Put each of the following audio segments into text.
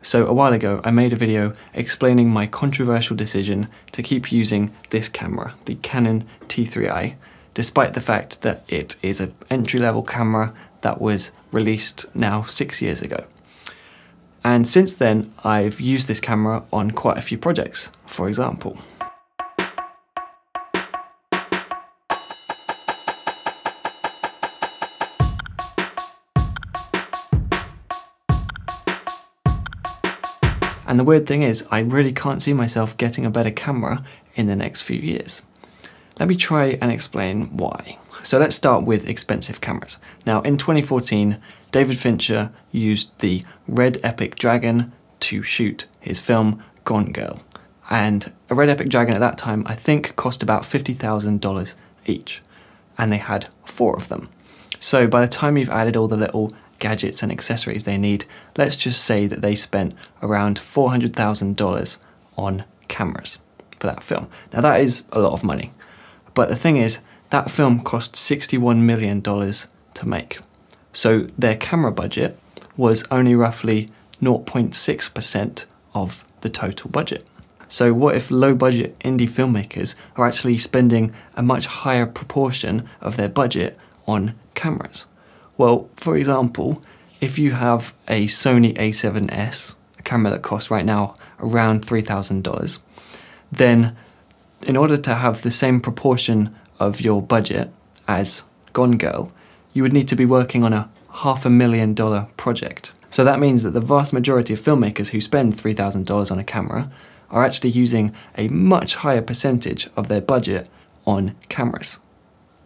So a while ago, I made a video explaining my controversial decision to keep using this camera, the Canon T3i, despite the fact that it is an entry-level camera that was released now six years ago. And since then, I've used this camera on quite a few projects, for example. And the weird thing is, I really can't see myself getting a better camera in the next few years. Let me try and explain why. So let's start with expensive cameras. Now in 2014, David Fincher used the Red Epic Dragon to shoot his film Gone Girl. And a Red Epic Dragon at that time, I think, cost about $50,000 each. And they had four of them. So by the time you've added all the little gadgets and accessories they need, let's just say that they spent around $400,000 on cameras for that film. Now that is a lot of money. But the thing is, that film cost $61 million to make. So their camera budget was only roughly 0.6% of the total budget. So what if low budget indie filmmakers are actually spending a much higher proportion of their budget on cameras? Well, for example, if you have a Sony a7S, a camera that costs right now around $3,000, then in order to have the same proportion of your budget as Gone Girl, you would need to be working on a half a million dollar project. So that means that the vast majority of filmmakers who spend $3,000 on a camera are actually using a much higher percentage of their budget on cameras.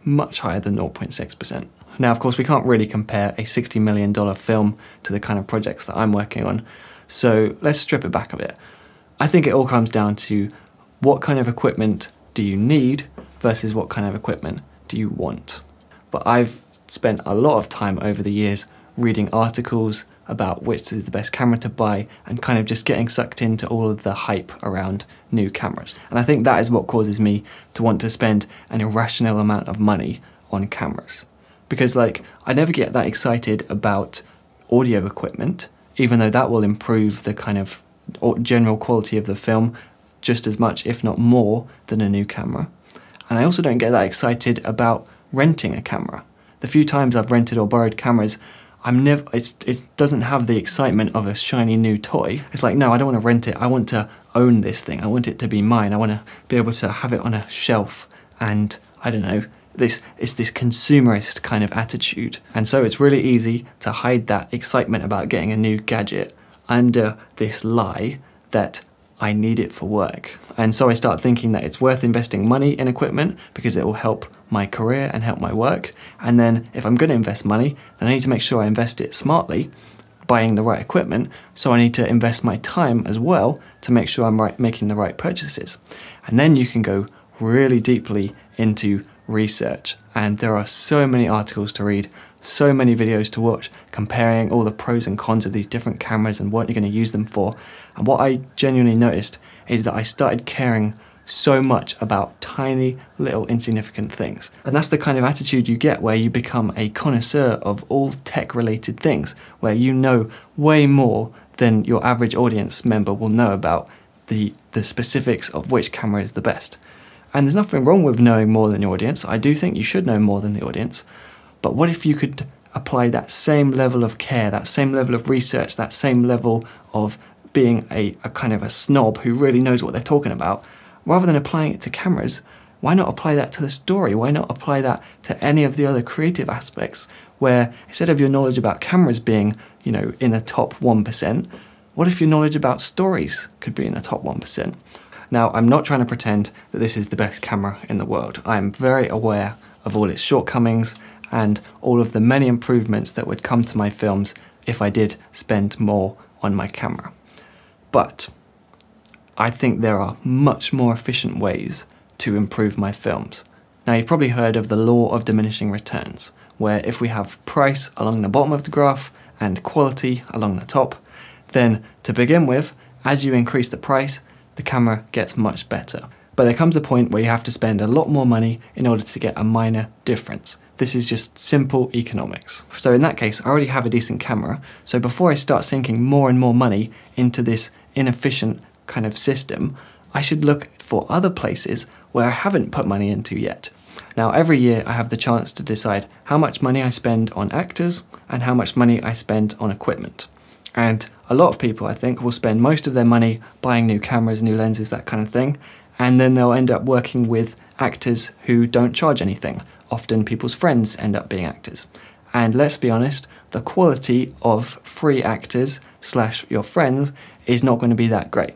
Much higher than 0.6%. Now, of course, we can't really compare a $60 million film to the kind of projects that I'm working on, so let's strip it back a bit. I think it all comes down to what kind of equipment do you need versus what kind of equipment do you want. But I've spent a lot of time over the years reading articles about which is the best camera to buy and kind of just getting sucked into all of the hype around new cameras. And I think that is what causes me to want to spend an irrational amount of money on cameras because like I never get that excited about audio equipment, even though that will improve the kind of general quality of the film just as much, if not more, than a new camera. And I also don't get that excited about renting a camera. The few times I've rented or borrowed cameras, I'm never. it doesn't have the excitement of a shiny new toy. It's like no, I don't want to rent it. I want to own this thing. I want it to be mine. I want to be able to have it on a shelf and I don't know, this it's this consumerist kind of attitude. And so it's really easy to hide that excitement about getting a new gadget under this lie that I need it for work. And so I start thinking that it's worth investing money in equipment because it will help my career and help my work. And then if I'm going to invest money, then I need to make sure I invest it smartly buying the right equipment. So I need to invest my time as well to make sure I'm right, making the right purchases. And then you can go really deeply into research. And there are so many articles to read, so many videos to watch, comparing all the pros and cons of these different cameras and what you're going to use them for. And what I genuinely noticed is that I started caring so much about tiny little insignificant things. And that's the kind of attitude you get where you become a connoisseur of all tech related things, where you know way more than your average audience member will know about the, the specifics of which camera is the best. And there's nothing wrong with knowing more than the audience. I do think you should know more than the audience. But what if you could apply that same level of care, that same level of research, that same level of being a, a kind of a snob who really knows what they're talking about, rather than applying it to cameras, why not apply that to the story? Why not apply that to any of the other creative aspects where instead of your knowledge about cameras being, you know, in the top 1%, what if your knowledge about stories could be in the top 1%? Now, I'm not trying to pretend that this is the best camera in the world. I am very aware of all its shortcomings and all of the many improvements that would come to my films if I did spend more on my camera. But I think there are much more efficient ways to improve my films. Now you've probably heard of the law of diminishing returns, where if we have price along the bottom of the graph and quality along the top, then to begin with, as you increase the price, the camera gets much better. But there comes a point where you have to spend a lot more money in order to get a minor difference. This is just simple economics. So in that case, I already have a decent camera. So before I start sinking more and more money into this inefficient kind of system, I should look for other places where I haven't put money into yet. Now, every year I have the chance to decide how much money I spend on actors and how much money I spend on equipment. And a lot of people, I think, will spend most of their money buying new cameras, new lenses, that kind of thing, and then they'll end up working with actors who don't charge anything. Often people's friends end up being actors. And let's be honest, the quality of free actors slash your friends is not going to be that great.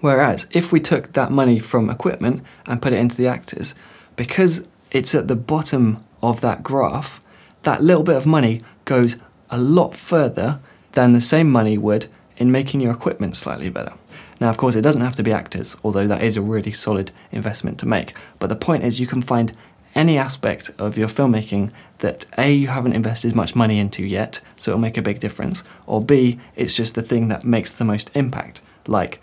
Whereas if we took that money from equipment and put it into the actors, because it's at the bottom of that graph, that little bit of money goes a lot further than the same money would in making your equipment slightly better. Now, of course, it doesn't have to be actors, although that is a really solid investment to make. But the point is, you can find any aspect of your filmmaking that A, you haven't invested much money into yet, so it'll make a big difference, or B, it's just the thing that makes the most impact, like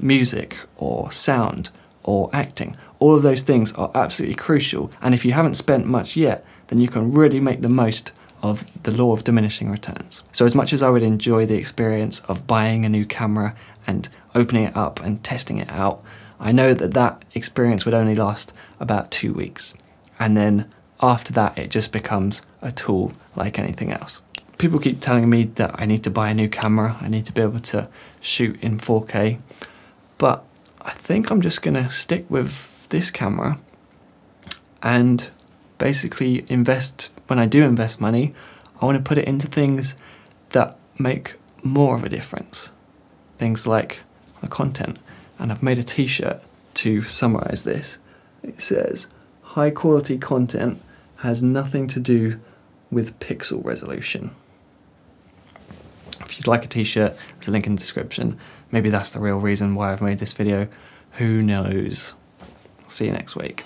music or sound or acting. All of those things are absolutely crucial, and if you haven't spent much yet, then you can really make the most of the law of diminishing returns. So as much as I would enjoy the experience of buying a new camera and opening it up and testing it out, I know that that experience would only last about two weeks. And then after that, it just becomes a tool like anything else. People keep telling me that I need to buy a new camera, I need to be able to shoot in 4K, but I think I'm just gonna stick with this camera and basically invest, when I do invest money, I want to put it into things that make more of a difference. Things like the content. And I've made a t shirt to summarize this. It says, high quality content has nothing to do with pixel resolution. If you'd like a t-shirt, there's a link in the description. Maybe that's the real reason why I've made this video. Who knows? See you next week.